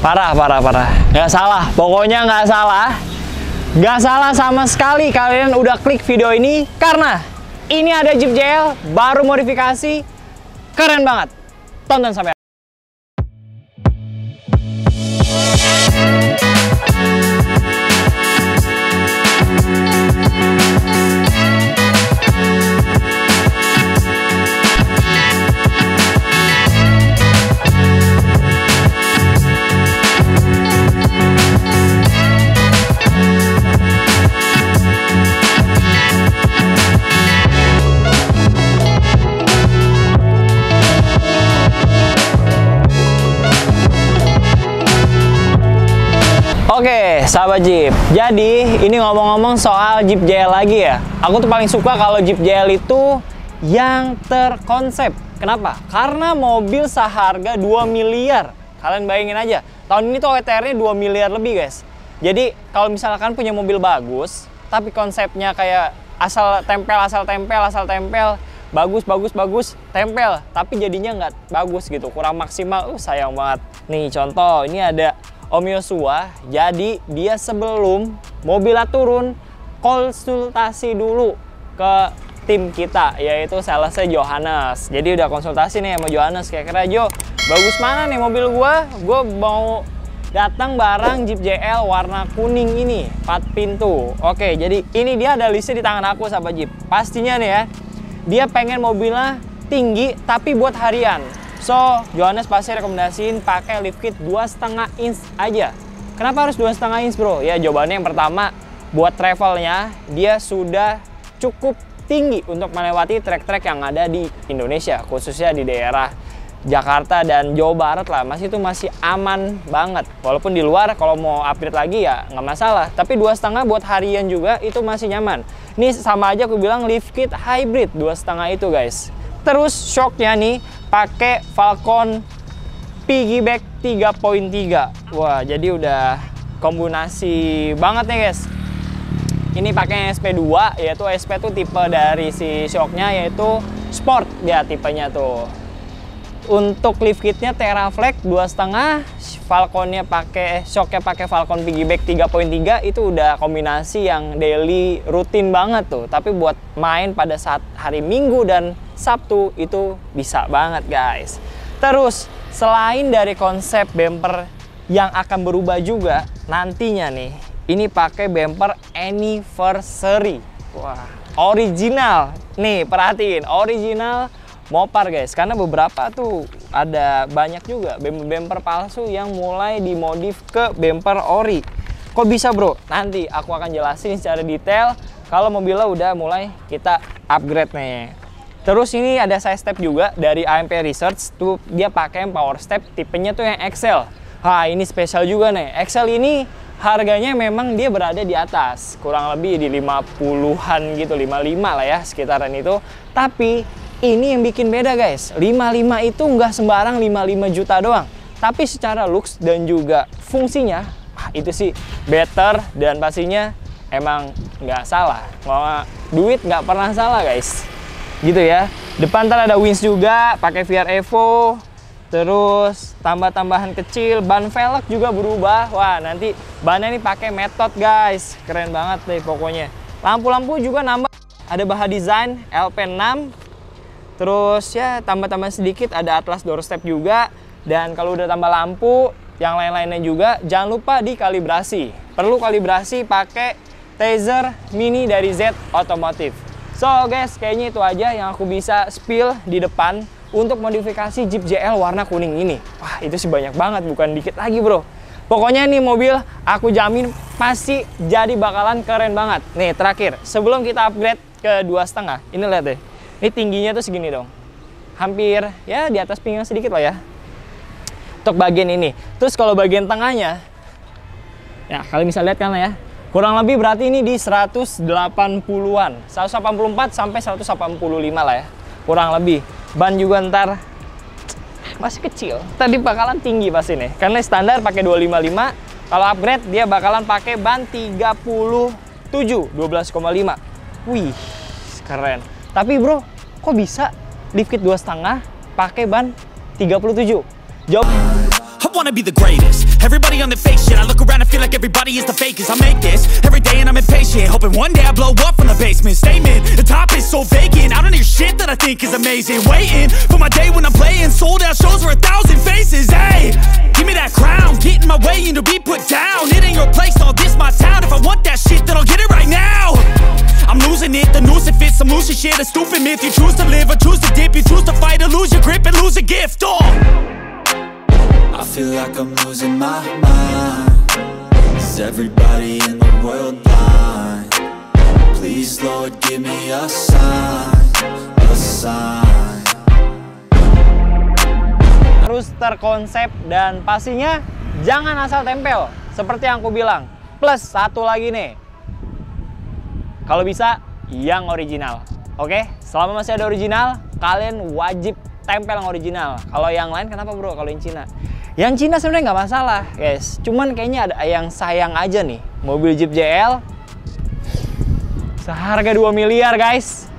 Parah, parah, parah. Nggak salah, pokoknya nggak salah. Nggak salah sama sekali kalian udah klik video ini karena ini ada Jeep JL baru modifikasi keren banget. Tonton sampai sahabat Jeep. Jadi, ini ngomong-ngomong soal Jeep JL lagi ya. Aku tuh paling suka kalau Jeep JL itu yang terkonsep. Kenapa? Karena mobil seharga 2 miliar. Kalian bayangin aja, tahun ini tuh OTR-nya 2 miliar lebih, guys. Jadi, kalau misalkan punya mobil bagus, tapi konsepnya kayak asal tempel, asal tempel, asal tempel, bagus, bagus, bagus, tempel, tapi jadinya nggak bagus gitu, kurang maksimal, uh sayang banget. Nih contoh, ini ada Om Yosua, jadi dia sebelum mobilnya turun, konsultasi dulu ke tim kita, yaitu salesnya Johannes. Jadi udah konsultasi nih sama Johannes, kira-kira Jo, bagus mana nih mobil gua? Gua mau datang barang Jeep JL warna kuning ini, 4 pintu. Oke, jadi ini dia ada listnya di tangan aku sahabat Jeep. Pastinya nih ya, dia pengen mobilnya tinggi tapi buat harian. So, Johannes pasti rekomendasiin pakai lift kit 2,5 inch aja. Kenapa harus 2,5 inch bro? Ya jawabannya yang pertama, buat travelnya dia sudah cukup tinggi untuk melewati trek-trek yang ada di Indonesia, khususnya di daerah Jakarta dan Jawa Barat lah. Masih itu masih aman banget. Walaupun di luar kalau mau upgrade lagi ya nggak masalah. Tapi dua setengah buat harian juga itu masih nyaman. Ini sama aja aku bilang lift kit hybrid dua setengah itu guys terus shocknya nih pakai Falcon piggyback 3.3 wah jadi udah kombinasi banget nih guys. Ini pakai SP2 yaitu SP tuh tipe dari si shocknya yaitu sport. Dia tipenya tuh untuk lift kitnya Teraflex dua setengah, Falconnya pakai shocknya pakai Falcon piggyback 3.3 itu udah kombinasi yang daily rutin banget tuh. Tapi buat main pada saat hari Minggu dan Sabtu itu bisa banget guys. Terus selain dari konsep bumper yang akan berubah juga nantinya nih, ini pakai bumper anniversary. Wah, original. Nih perhatiin, original Mopar guys, karena beberapa tuh ada banyak juga bumper palsu yang mulai dimodif ke bumper ori. Kok bisa bro? Nanti aku akan jelasin secara detail kalau mobilnya udah mulai kita upgrade nih. Terus ini ada side step juga dari AMP Research tuh dia pakai power step tipenya tuh yang Excel. Nah ini spesial juga nih. Excel ini harganya memang dia berada di atas kurang lebih di 50-an gitu 55 lah ya sekitaran itu tapi ini yang bikin beda guys. 55 itu nggak sembarang 55 juta doang. Tapi secara looks dan juga fungsinya ah, itu sih better dan pastinya emang nggak salah. Mau duit nggak pernah salah guys. Gitu ya. Depan ntar ada wings juga pakai VR Evo. Terus tambah-tambahan kecil ban velg juga berubah. Wah nanti bannya ini pakai metode guys. Keren banget deh pokoknya. Lampu-lampu juga nambah. Ada baha design LP6 Terus ya tambah-tambah sedikit ada atlas doorstep juga. Dan kalau udah tambah lampu, yang lain-lainnya juga jangan lupa dikalibrasi. Perlu kalibrasi pakai Taser Mini dari Z Automotive. So guys, kayaknya itu aja yang aku bisa spill di depan untuk modifikasi Jeep JL warna kuning ini. Wah, itu sih banyak banget, bukan dikit lagi bro. Pokoknya nih mobil aku jamin pasti jadi bakalan keren banget. Nih terakhir, sebelum kita upgrade ke dua setengah, ini lihat deh. Ini tingginya tuh segini dong. Hampir ya di atas pinggang sedikit lah ya. Untuk bagian ini. Terus kalau bagian tengahnya, ya kalian bisa lihat kan lah ya. Kurang lebih berarti ini di 180-an. 184 sampai 185 lah ya. Kurang lebih. Ban juga ntar masih kecil. Tadi bakalan tinggi pasti nih. Karena standar pakai 255. Kalau upgrade dia bakalan pakai ban 37 12,5. Wih, keren. Tapi bro, kok bisa lift kit dua setengah pakai ban 37? Jawab. I wanna be the greatest. Everybody on the fake shit. I look around and feel like everybody is the fakest. I make this every day and I'm impatient. Hoping one day I blow up from the basement. Statement, the top is so vacant. I don't hear shit that I think is amazing. Waiting for my day when I'm playing sold out shows for a thousand faces. Hey, give me that crown. Get in my way and to be put down. It ain't your place, no, this my town. If I want that shit, then I'll get it right now. I'm losing it, the noose it fits some loose shit, a stupid myth. You choose to live or choose to dip, you choose to fight or lose your grip and lose a gift. Oh. I feel like I'm losing my mind Is everybody in the world blind? Please Lord give me a sign A sign harus terkonsep dan pastinya jangan asal tempel seperti yang aku bilang plus satu lagi nih kalau bisa yang original. Oke? Selama masih ada original kalian wajib tempel yang original. Kalau yang lain kenapa bro? Kalau yang Cina. Yang Cina sebenarnya nggak masalah guys. Cuman kayaknya ada yang sayang aja nih. Mobil Jeep JL seharga 2 miliar guys.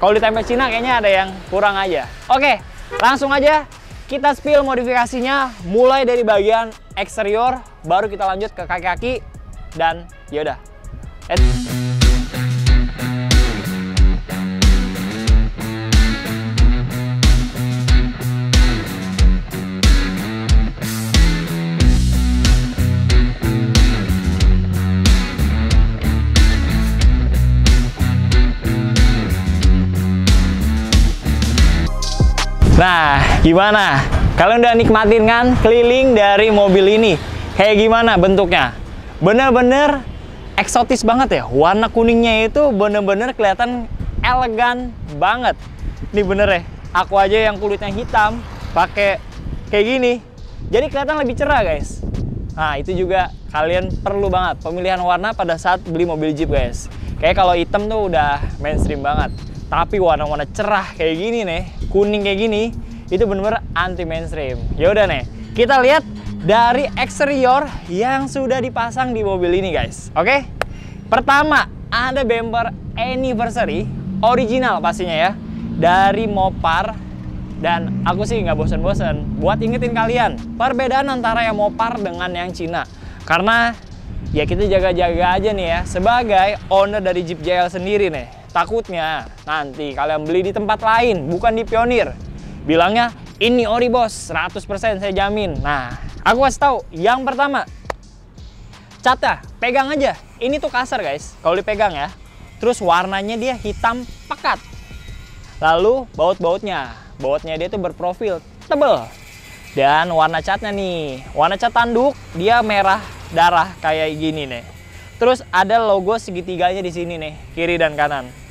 Kalau ditempel Cina kayaknya ada yang kurang aja. Oke langsung aja kita spill modifikasinya mulai dari bagian eksterior baru kita lanjut ke kaki-kaki dan yaudah let's Nah, gimana? Kalian udah nikmatin kan keliling dari mobil ini? Kayak gimana bentuknya? Bener-bener eksotis banget ya. Warna kuningnya itu bener-bener kelihatan elegan banget. Ini bener ya, aku aja yang kulitnya hitam pakai kayak gini. Jadi kelihatan lebih cerah guys. Nah, itu juga kalian perlu banget pemilihan warna pada saat beli mobil Jeep guys. Kayak kalau hitam tuh udah mainstream banget. Tapi warna-warna cerah kayak gini nih, kuning kayak gini, itu bener-bener anti mainstream. Ya udah nih, kita lihat dari eksterior yang sudah dipasang di mobil ini guys. Oke? Pertama, ada bumper anniversary original pastinya ya. Dari Mopar dan aku sih nggak bosen-bosen buat ingetin kalian perbedaan antara yang Mopar dengan yang Cina. Karena ya kita jaga-jaga aja nih ya sebagai owner dari Jeep JL sendiri nih. Takutnya nanti kalian beli di tempat lain, bukan di Pionir. Bilangnya, ini ori bos, 100% saya jamin. Nah, aku kasih tahu. Yang pertama, catnya, pegang aja. Ini tuh kasar guys, kalau dipegang ya. Terus warnanya dia hitam pekat. Lalu baut-bautnya, bautnya dia tuh berprofil tebel. Dan warna catnya nih, warna cat tanduk dia merah darah kayak gini nih. Terus ada logo segitiganya di sini nih, kiri dan kanan.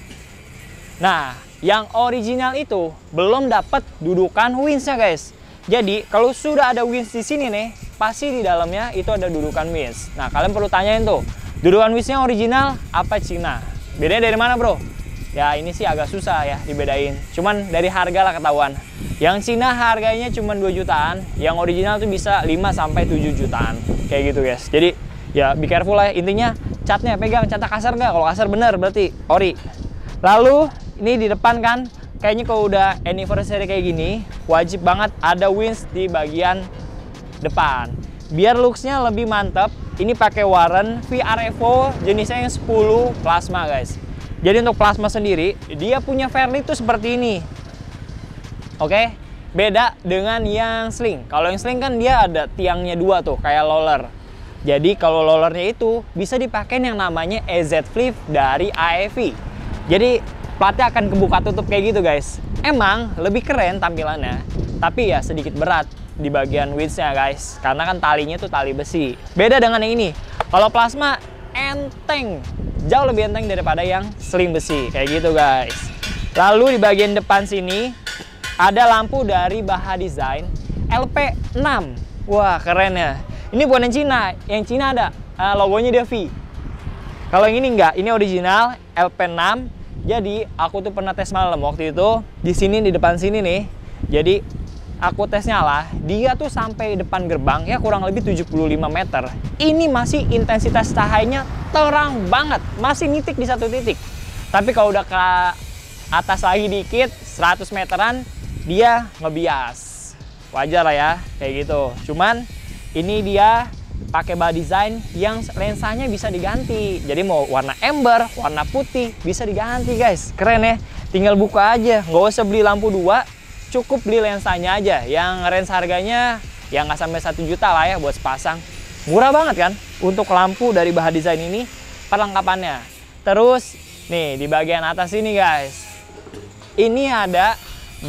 Nah, yang original itu belum dapat dudukan windsnya guys. Jadi kalau sudah ada winds di sini nih, pasti di dalamnya itu ada dudukan winds. Nah kalian perlu tanyain tuh, dudukan windsnya original apa Cina? Bedanya dari mana bro? Ya ini sih agak susah ya dibedain. Cuman dari harga lah ketahuan. Yang Cina harganya cuma 2 jutaan, yang original tuh bisa 5 sampai 7 jutaan. Kayak gitu guys. Jadi ya be careful lah intinya catnya pegang catnya kasar nggak? Kalau kasar bener berarti ori. Lalu ini di depan kan kayaknya kalau udah anniversary kayak gini wajib banget ada wings di bagian depan. Biar looksnya lebih mantap ini pakai Warren VR Evo jenisnya yang 10 plasma guys. Jadi untuk plasma sendiri dia punya fairly itu seperti ini. Oke? Beda dengan yang sling. Kalau yang sling kan dia ada tiangnya dua tuh kayak roller jadi kalau rollernya itu bisa dipakai yang namanya EZ Flip dari AEV jadi platnya akan kebuka tutup kayak gitu guys. Emang lebih keren tampilannya, tapi ya sedikit berat di bagian windsnya guys, karena kan talinya tuh tali besi. Beda dengan yang ini. Kalau plasma enteng, jauh lebih enteng daripada yang sling besi kayak gitu guys. Lalu di bagian depan sini ada lampu dari Baha Design LP6. Wah keren ya. Ini bukan yang Cina, yang Cina ada uh, logonya dia V. Kalau yang ini enggak, ini original LP6 jadi aku tuh pernah tes malam waktu itu di sini di depan sini nih. Jadi aku tesnya lah, dia tuh sampai depan gerbang ya kurang lebih 75 meter. Ini masih intensitas cahayanya terang banget, masih nitik di satu titik. Tapi kalau udah ke atas lagi dikit, 100 meteran, dia ngebias. Wajar lah ya, kayak gitu. Cuman ini dia pakai body design yang lensanya bisa diganti. Jadi mau warna ember, warna putih bisa diganti guys. Keren ya. Tinggal buka aja, nggak usah beli lampu dua, cukup beli lensanya aja. Yang range harganya ya nggak sampai satu juta lah ya buat sepasang. Murah banget kan untuk lampu dari bahan design ini perlengkapannya. Terus nih di bagian atas ini guys, ini ada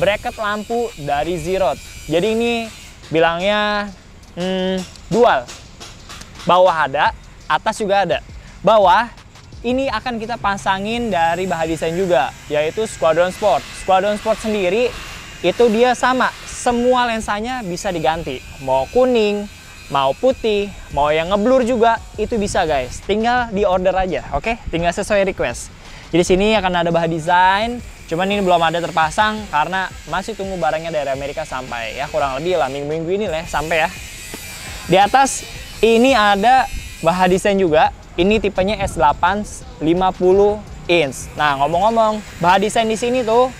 bracket lampu dari Zerot. Jadi ini bilangnya hmm, dual Bawah ada, atas juga ada. Bawah ini akan kita pasangin dari bahan desain juga, yaitu Squadron Sport. Squadron Sport sendiri itu dia sama, semua lensanya bisa diganti. Mau kuning, mau putih, mau yang ngeblur juga, itu bisa guys. Tinggal di order aja, oke? Tinggal sesuai request. Jadi sini akan ada bahan desain, cuman ini belum ada terpasang karena masih tunggu barangnya dari Amerika sampai ya kurang lebih lah minggu-minggu ini lah ya, sampai ya. Di atas ini ada bahan desain juga. Ini tipenya S8 50 inch. Nah, ngomong-ngomong, bahan desain di sini tuh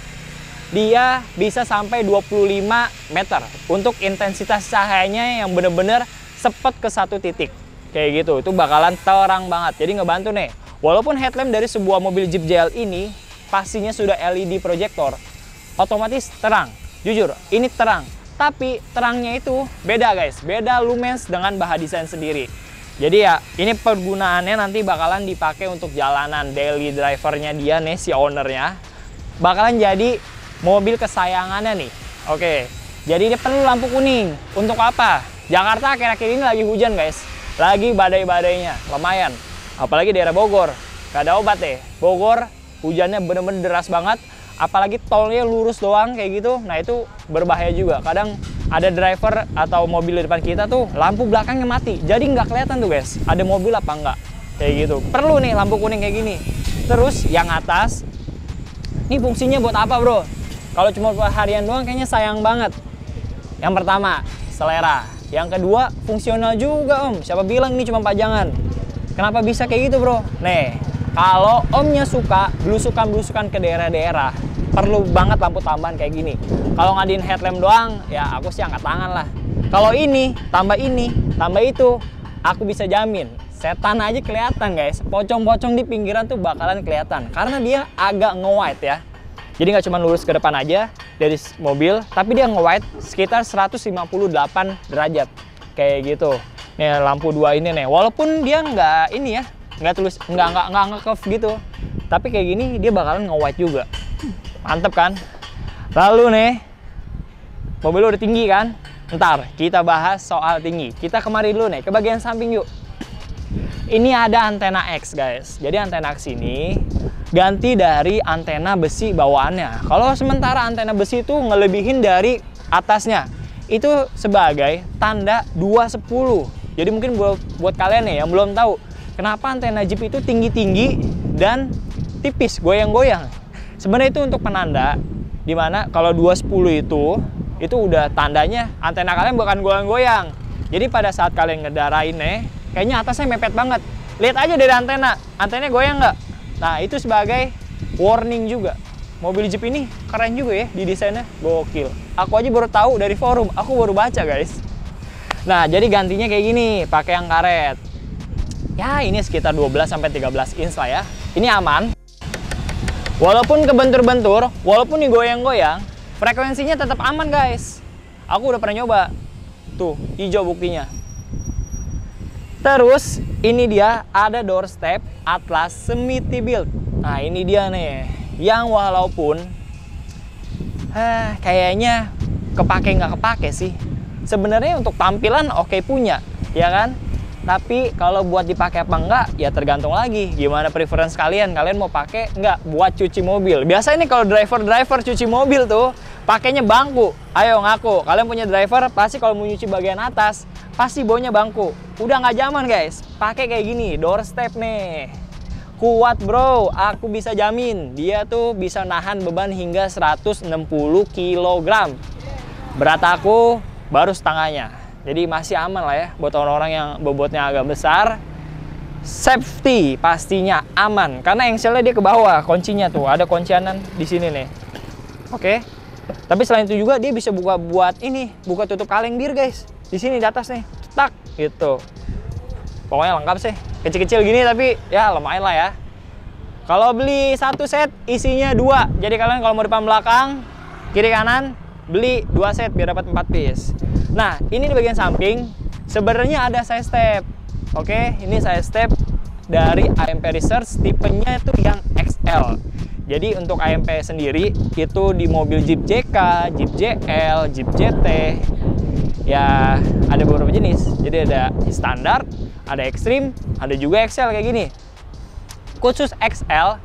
dia bisa sampai 25 meter untuk intensitas cahayanya yang bener-bener sepet ke satu titik. Kayak gitu, itu bakalan terang banget. Jadi ngebantu nih. Walaupun headlamp dari sebuah mobil Jeep JL ini pastinya sudah LED projector, otomatis terang. Jujur, ini terang tapi terangnya itu beda guys, beda lumens dengan bahan desain sendiri. Jadi ya ini pergunaannya nanti bakalan dipakai untuk jalanan daily drivernya dia nih si ownernya bakalan jadi mobil kesayangannya nih. Oke, jadi dia perlu lampu kuning. Untuk apa? Jakarta akhir-akhir ini lagi hujan guys, lagi badai-badainya, lumayan. Apalagi daerah Bogor, gak ada obat deh. Bogor hujannya bener-bener deras banget apalagi tolnya lurus doang kayak gitu. Nah itu berbahaya juga. Kadang ada driver atau mobil di depan kita tuh lampu belakangnya mati. Jadi nggak kelihatan tuh guys ada mobil apa enggak kayak gitu. Perlu nih lampu kuning kayak gini. Terus yang atas ini fungsinya buat apa bro? Kalau cuma buat harian doang kayaknya sayang banget. Yang pertama selera. Yang kedua fungsional juga om. Siapa bilang ini cuma pajangan? Kenapa bisa kayak gitu bro? Nih kalau omnya suka belusukan-belusukan ke daerah-daerah, perlu banget lampu tambahan kayak gini. Kalau ngadiin headlamp doang, ya aku sih angkat tangan lah. Kalau ini, tambah ini, tambah itu, aku bisa jamin setan aja kelihatan guys. Pocong-pocong di pinggiran tuh bakalan kelihatan karena dia agak nge-white ya. Jadi nggak cuma lurus ke depan aja dari mobil, tapi dia nge-white sekitar 158 derajat kayak gitu. Nih lampu dua ini nih, walaupun dia nggak ini ya, nggak tulus nggak nggak nggak nge gitu. Tapi kayak gini dia bakalan nge-white juga. Mantep kan? Lalu nih mobil udah tinggi kan? Ntar kita bahas soal tinggi. Kita kemari dulu nih ke bagian samping yuk. Ini ada antena X guys. Jadi antena X ini ganti dari antena besi bawaannya. Kalau sementara antena besi itu ngelebihin dari atasnya. Itu sebagai tanda 210 jadi mungkin buat, buat kalian nih yang belum tahu Kenapa antena Jeep itu tinggi-tinggi dan tipis, goyang-goyang? Sebenarnya itu untuk penanda di mana kalau 210 itu itu udah tandanya antena kalian bukan goyang-goyang. Jadi pada saat kalian ngedarain nih, kayaknya atasnya mepet banget. Lihat aja dari antena, antenanya goyang nggak? Nah itu sebagai warning juga. Mobil Jeep ini keren juga ya di desainnya, gokil. Aku aja baru tahu dari forum, aku baru baca guys. Nah jadi gantinya kayak gini, pakai yang karet ya ini sekitar 12 sampai 13 inch lah ya. Ini aman. Walaupun kebentur-bentur, walaupun nih goyang-goyang, frekuensinya tetap aman guys. Aku udah pernah nyoba. Tuh, hijau buktinya. Terus, ini dia ada doorstep Atlas Semi Build. Nah, ini dia nih. Yang walaupun eh, kayaknya kepake nggak kepake sih. Sebenarnya untuk tampilan oke okay punya, ya kan? Tapi kalau buat dipakai apa enggak, ya tergantung lagi gimana preference kalian. Kalian mau pakai enggak buat cuci mobil. Biasa ini kalau driver-driver cuci mobil tuh pakainya bangku. Ayo ngaku, kalian punya driver pasti kalau mau nyuci bagian atas pasti baunya bangku. Udah nggak zaman guys, pakai kayak gini, doorstep nih. Kuat bro, aku bisa jamin dia tuh bisa nahan beban hingga 160 kg. Berat aku baru setengahnya. Jadi masih aman lah ya buat orang-orang yang bobotnya agak besar. Safety pastinya aman karena engselnya dia ke bawah kuncinya tuh ada kuncianan di sini nih. Oke. Tapi selain itu juga dia bisa buka buat ini buka tutup kaleng bir guys di sini di atas nih. tak gitu. Pokoknya lengkap sih. Kecil-kecil gini tapi ya lumayan lah ya. Kalau beli satu set isinya dua. Jadi kalian kalau mau depan belakang, kiri kanan, beli dua set biar dapat 4 piece. Nah, ini di bagian samping sebenarnya ada side step. Oke, ini side step dari AMP Research tipenya itu yang XL. Jadi untuk AMP sendiri itu di mobil Jeep JK, Jeep JL, Jeep JT ya ada beberapa jenis. Jadi ada standar, ada ekstrim, ada juga XL kayak gini. Khusus XL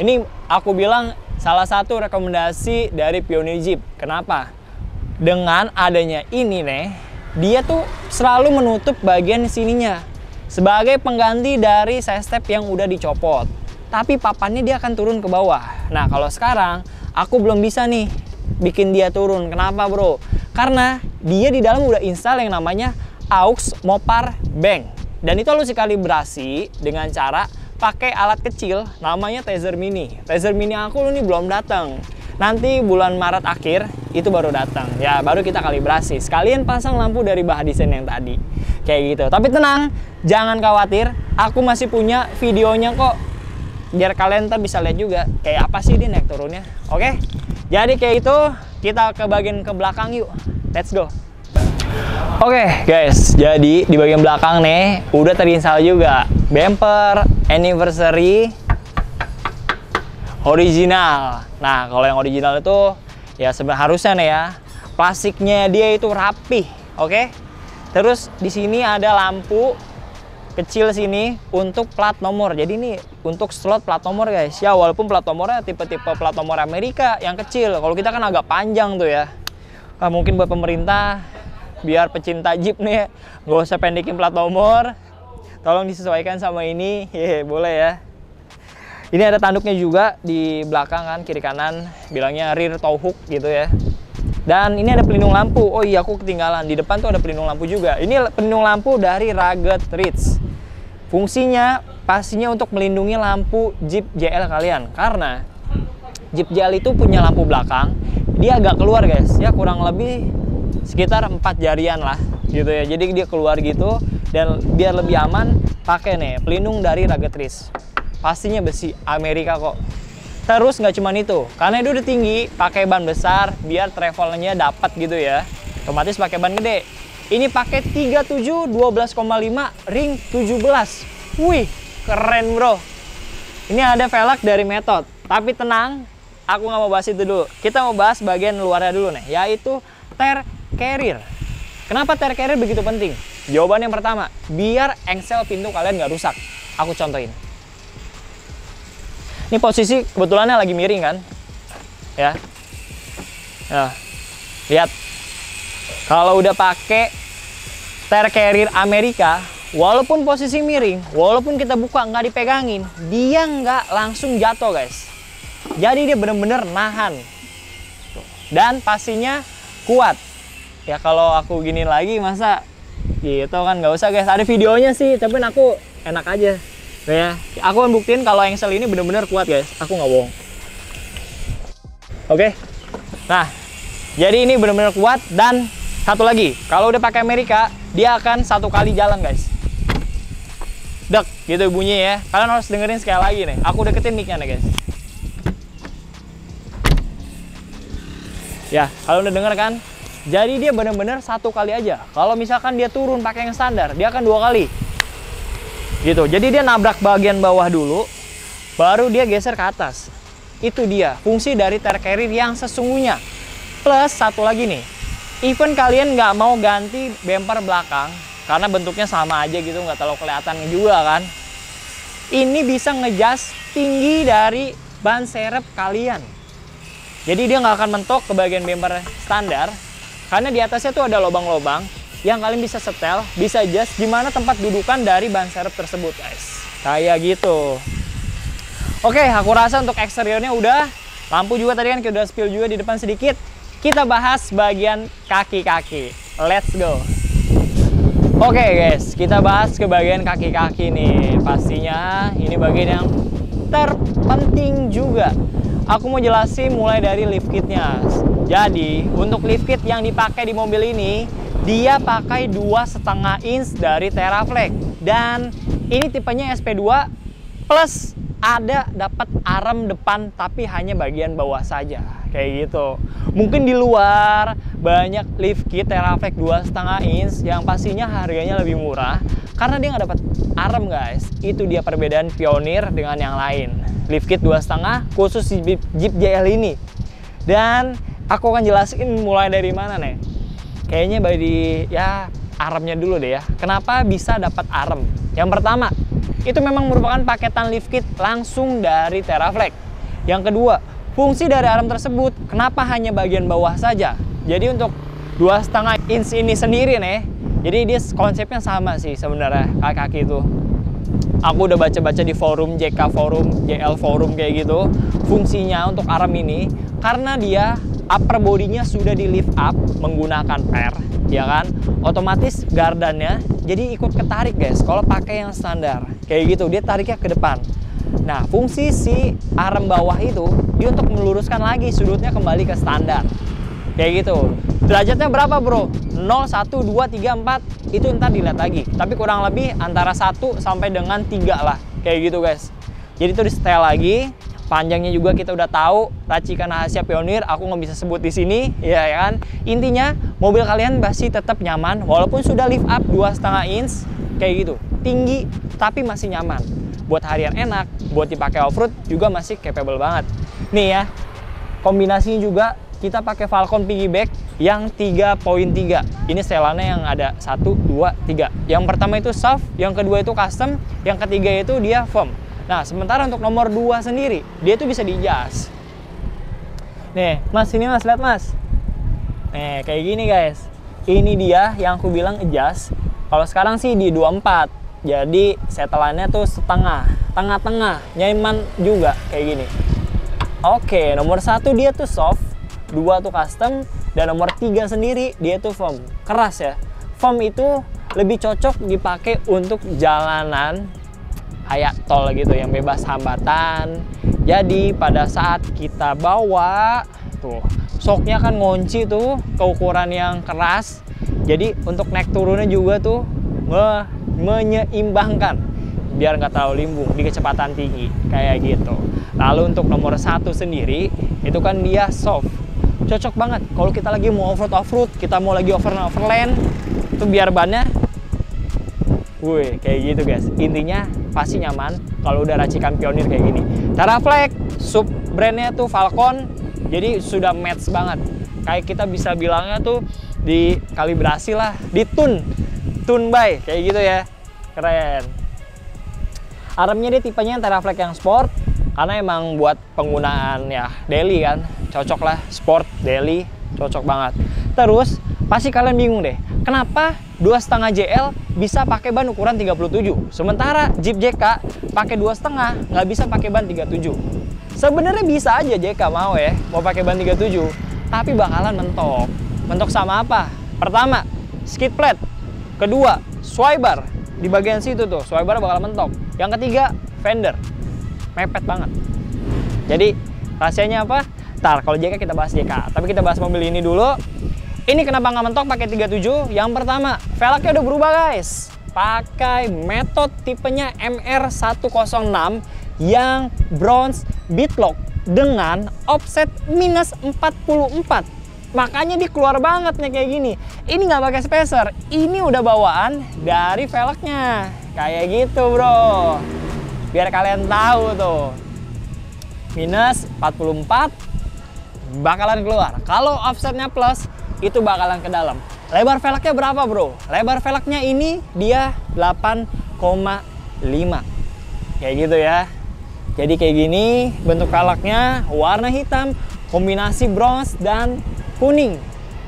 ini aku bilang salah satu rekomendasi dari Pioneer Jeep. Kenapa? Dengan adanya ini nih, dia tuh selalu menutup bagian sininya sebagai pengganti dari side step yang udah dicopot tapi papannya dia akan turun ke bawah. Nah, kalau sekarang aku belum bisa nih bikin dia turun. Kenapa, Bro? Karena dia di dalam udah install yang namanya aux Mopar Bank. Dan itu harus dikalibrasi dengan cara pakai alat kecil namanya Taser Mini. Taser Mini aku ini belum datang. Nanti bulan Maret akhir itu baru datang. Ya, baru kita kalibrasi. Sekalian pasang lampu dari bahan desain yang tadi. Kayak gitu. Tapi tenang, jangan khawatir. Aku masih punya videonya kok biar kalian ntar bisa lihat juga kayak apa sih dia naik turunnya oke jadi kayak itu kita ke bagian ke belakang yuk let's go oke guys jadi di bagian belakang nih udah terinstall juga bumper anniversary original nah kalau yang original itu ya sebenarnya harusnya nih ya plastiknya dia itu rapih oke terus di sini ada lampu kecil sini untuk plat nomor. Jadi ini untuk slot plat nomor guys. Ya walaupun plat nomornya tipe-tipe plat nomor Amerika yang kecil. Kalau kita kan agak panjang tuh ya. Nah, mungkin buat pemerintah biar pecinta Jeep nih nggak usah pendekin plat nomor. Tolong disesuaikan sama ini. Hehe, boleh ya. Ini ada tanduknya juga di belakang kan kiri kanan bilangnya rear tow hook gitu ya. Dan ini ada pelindung lampu. Oh iya, aku ketinggalan. Di depan tuh ada pelindung lampu juga. Ini pelindung lampu dari Rugged Ridge. Fungsinya pastinya untuk melindungi lampu Jeep JL kalian. Karena Jeep JL itu punya lampu belakang. Dia agak keluar guys. Ya kurang lebih sekitar 4 jarian lah gitu ya. Jadi dia keluar gitu. Dan biar lebih aman pakai nih pelindung dari Rugged Ridge. Pastinya besi Amerika kok. Terus nggak cuma itu, karena itu udah tinggi, pakai ban besar biar travelnya dapat gitu ya. Otomatis pakai ban gede. Ini pakai 37 12,5 ring 17. Wih, keren bro. Ini ada velg dari Method. Tapi tenang, aku nggak mau bahas itu dulu. Kita mau bahas bagian luarnya dulu nih, yaitu ter carrier. Kenapa ter carrier begitu penting? Jawaban yang pertama, biar engsel pintu kalian nggak rusak. Aku contohin. Ini posisi kebetulannya lagi miring kan? Ya. Nah, lihat. Kalau udah pakai ter carrier Amerika, walaupun posisi miring, walaupun kita buka nggak dipegangin, dia nggak langsung jatuh guys. Jadi dia bener-bener nahan. Dan pastinya kuat. Ya kalau aku gini lagi masa gitu kan nggak usah guys. Ada videonya sih, tapi aku enak aja ya aku kan buktiin kalau engsel ini bener-bener kuat guys. Aku nggak bohong. Oke? Nah jadi ini bener-bener kuat dan satu lagi kalau udah pakai Amerika dia akan satu kali jalan guys. Dek gitu bunyi ya. Kalian harus dengerin sekali lagi nih. Aku deketin micnya nih guys. Ya kalau udah denger kan? Jadi dia bener-bener satu kali aja. Kalau misalkan dia turun pakai yang standar dia akan dua kali gitu. Jadi dia nabrak bagian bawah dulu baru dia geser ke atas. Itu dia fungsi dari tire carrier yang sesungguhnya. Plus satu lagi nih. Even kalian nggak mau ganti bumper belakang karena bentuknya sama aja gitu nggak terlalu kelihatan juga kan. Ini bisa ngejas tinggi dari ban serep kalian. Jadi dia nggak akan mentok ke bagian bumper standar karena di atasnya tuh ada lubang-lubang yang kalian bisa setel, bisa adjust di mana tempat dudukan dari ban serep tersebut, guys. Kayak gitu. Oke, aku rasa untuk eksteriornya udah. Lampu juga tadi kan udah spill juga di depan sedikit. Kita bahas bagian kaki-kaki. Let's go. Oke guys, kita bahas ke bagian kaki-kaki nih. Pastinya ini bagian yang terpenting juga. Aku mau jelasin mulai dari lift kitnya. Jadi, untuk lift kit yang dipakai di mobil ini, dia pakai dua setengah inch dari Teraflex dan ini tipenya SP2 plus ada dapat arem depan tapi hanya bagian bawah saja. Kayak gitu. Mungkin di luar banyak lift kit Teraflex dua setengah inch yang pastinya harganya lebih murah karena dia nggak dapat arem guys. Itu dia perbedaan Pioneer dengan yang lain. Lift kit dua setengah khusus Jeep, Jeep JL ini. Dan aku akan jelasin mulai dari mana nih kayaknya dari ya aremnya dulu deh ya kenapa bisa dapat arem yang pertama itu memang merupakan paketan lift kit langsung dari Teraflex. Yang kedua, fungsi dari arm tersebut kenapa hanya bagian bawah saja? Jadi untuk dua setengah inch ini sendiri nih, jadi dia konsepnya sama sih sebenarnya kaki-kaki itu. Aku udah baca-baca di forum JK forum, JL forum kayak gitu. Fungsinya untuk arm ini karena dia upper bodinya sudah di lift up menggunakan per, ya kan? Otomatis gardannya jadi ikut ketarik guys kalau pakai yang standar. Kayak gitu dia tariknya ke depan. Nah fungsi si arm bawah itu dia untuk meluruskan lagi sudutnya kembali ke standar. Kayak gitu. Derajatnya berapa bro? 0 1 2 3 4 itu ntar dilihat lagi. Tapi kurang lebih antara 1 sampai dengan 3 lah. Kayak gitu guys. Jadi itu di setel lagi panjangnya juga kita udah tahu racikan rahasia pionir aku nggak bisa sebut di sini ya, ya kan? Intinya mobil kalian masih tetap nyaman walaupun sudah lift up dua setengah inch kayak gitu. Tinggi tapi masih nyaman. Buat harian enak buat dipakai off road juga masih capable banget. Nih ya kombinasinya juga kita pakai Falcon piggyback yang 3.3 ini setelannya yang ada 1, 2, 3 yang pertama itu soft, yang kedua itu custom yang ketiga itu dia foam Nah, sementara untuk nomor 2 sendiri, dia tuh bisa di-adjust. Nih, Mas, ini Mas, lihat Mas. Nih, kayak gini guys. Ini dia yang aku bilang adjust. Kalau sekarang sih di 24. Jadi, setelannya tuh setengah, tengah-tengah, nyaman juga kayak gini. Oke, nomor satu dia tuh soft, dua tuh custom, dan nomor tiga sendiri dia tuh foam. Keras ya. Foam itu lebih cocok dipakai untuk jalanan kayak tol gitu yang bebas hambatan. Jadi pada saat kita bawa tuh soknya kan ngunci tuh ke ukuran yang keras. Jadi untuk naik turunnya juga tuh me menyeimbangkan biar nggak terlalu limbung di kecepatan tinggi kayak gitu. Lalu untuk nomor satu sendiri itu kan dia soft cocok banget kalau kita lagi mau off road off road kita mau lagi over overland itu biar bannya Wih, kayak gitu guys. Intinya pasti nyaman kalau udah racikan pionir kayak gini. Teraflex, sub brandnya tuh Falcon, jadi sudah match banget. Kayak kita bisa bilangnya tuh di kalibrasi lah, di tune, by, kayak gitu ya. Keren. Armnya dia tipenya Teraflex yang sport, karena emang buat penggunaan ya daily kan, cocok lah, sport, daily, cocok banget. Terus, pasti kalian bingung deh, kenapa dua setengah JL bisa pakai ban ukuran 37 sementara Jeep JK pakai dua setengah nggak bisa pakai ban 37 sebenarnya bisa aja JK mau ya mau pakai ban 37 tapi bakalan mentok. Mentok sama apa? Pertama skid plate. Kedua swiper di bagian situ tuh swiper bakal mentok. Yang ketiga fender. Mepet banget. Jadi rahasianya apa? Ntar kalau JK kita bahas JK tapi kita bahas mobil ini dulu ini kenapa nggak mentok pakai 37? Yang pertama, velgnya udah berubah guys. Pakai metode tipenya MR106 yang bronze bitlock dengan offset minus 44. Makanya dia keluar banget nih kayak gini. Ini nggak pakai spacer, ini udah bawaan dari velgnya. Kayak gitu bro. Biar kalian tahu tuh. Minus 44 bakalan keluar. Kalau offsetnya plus, itu bakalan ke dalam. Lebar velgnya berapa bro? Lebar velgnya ini dia 8,5 kayak gitu ya. Jadi kayak gini bentuk velgnya warna hitam kombinasi bronze dan kuning.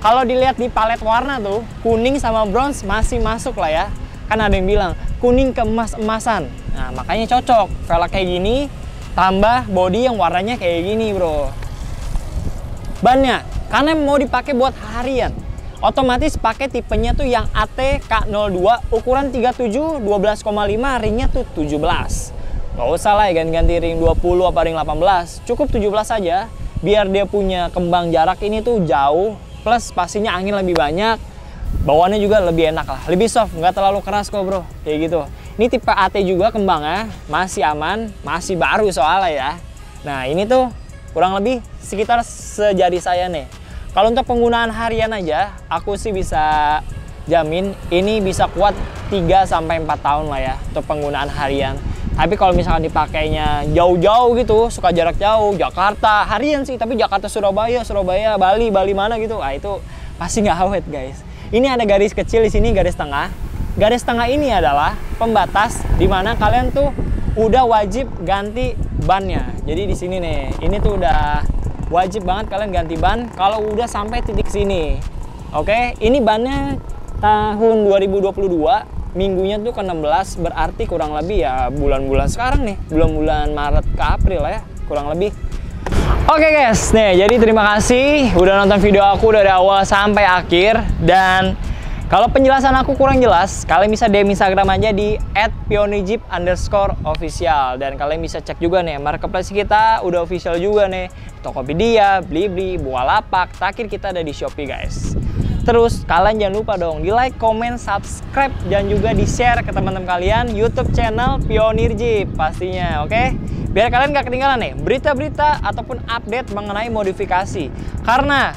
Kalau dilihat di palet warna tuh kuning sama bronze masih masuk lah ya. Kan ada yang bilang kuning keemas-emasan. Nah makanya cocok velg kayak gini tambah body yang warnanya kayak gini bro. Bannya karena mau dipakai buat harian. Otomatis pakai tipenya tuh yang AT K02 ukuran 37 12,5 ringnya tuh 17. Gak usah lah ya ganti-ganti ring 20 apa ring 18. Cukup 17 saja biar dia punya kembang jarak ini tuh jauh plus pastinya angin lebih banyak bawaannya juga lebih enak lah lebih soft nggak terlalu keras kok bro kayak gitu ini tipe AT juga kembangnya masih aman masih baru soalnya ya nah ini tuh kurang lebih sekitar sejari saya nih kalau untuk penggunaan harian aja aku sih bisa jamin ini bisa kuat 3 sampai 4 tahun lah ya untuk penggunaan harian tapi kalau misalkan dipakainya jauh-jauh gitu suka jarak jauh Jakarta harian sih tapi Jakarta Surabaya Surabaya Bali Bali mana gitu ah itu pasti nggak awet guys ini ada garis kecil di sini, garis tengah. Garis tengah ini adalah pembatas di mana kalian tuh udah wajib ganti bannya. Jadi di sini nih, ini tuh udah wajib banget kalian ganti ban kalau udah sampai titik sini. Oke, ini bannya tahun 2022 minggunya tuh ke-16 berarti kurang lebih ya bulan-bulan sekarang nih bulan-bulan Maret ke April ya kurang lebih Oke okay guys, nih jadi terima kasih udah nonton video aku dari awal sampai akhir dan kalau penjelasan aku kurang jelas, kalian bisa DM Instagram aja di @pionijip underscore official dan kalian bisa cek juga nih marketplace kita udah official juga nih Tokopedia, Blibli, Bukalapak, terakhir kita ada di Shopee guys. Terus kalian jangan lupa dong di like, comment, subscribe dan juga di share ke teman-teman kalian YouTube channel Pionir Jeep pastinya, oke? Okay? biar kalian gak ketinggalan nih berita-berita ataupun update mengenai modifikasi karena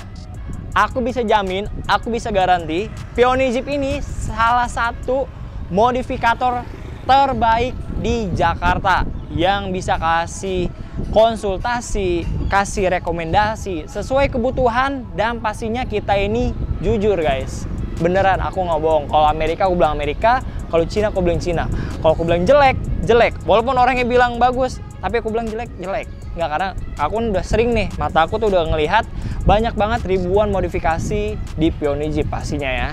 aku bisa jamin, aku bisa garanti Peony Jeep ini salah satu modifikator terbaik di Jakarta yang bisa kasih konsultasi, kasih rekomendasi sesuai kebutuhan dan pastinya kita ini jujur guys. Beneran aku nggak bohong. Kalau Amerika aku bilang Amerika. Kalau Cina aku bilang Cina. Kalau aku bilang jelek jelek. Walaupun orangnya bilang bagus tapi aku bilang jelek jelek nggak karena aku udah sering nih mata aku tuh udah ngelihat banyak banget ribuan modifikasi di Peony Jeep pastinya ya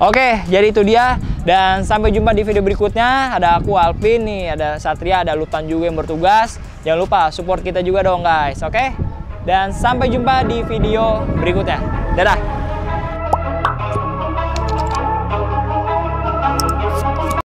Oke, jadi itu dia. Dan sampai jumpa di video berikutnya. Ada aku Alvin nih, ada Satria, ada Lutan juga yang bertugas. Jangan lupa support kita juga dong guys, oke? Dan sampai jumpa di video berikutnya. Dadah!